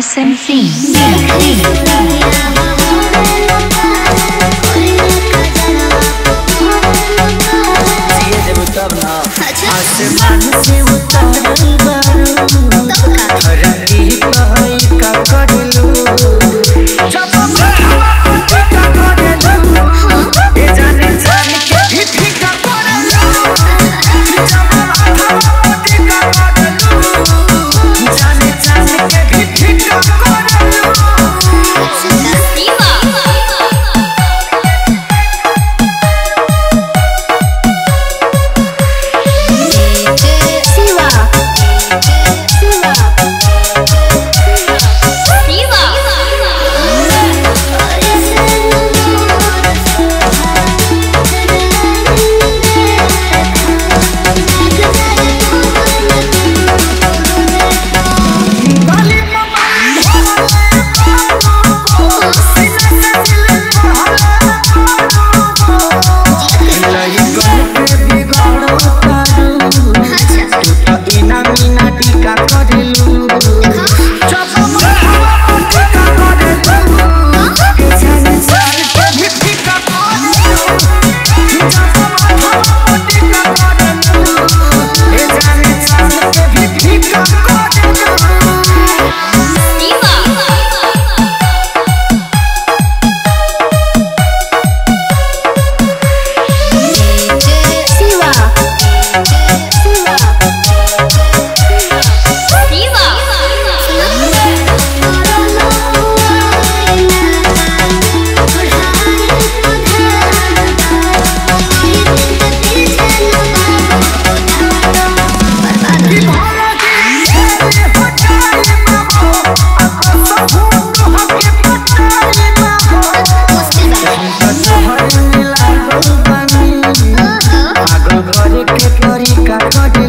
SMC. got, got, got.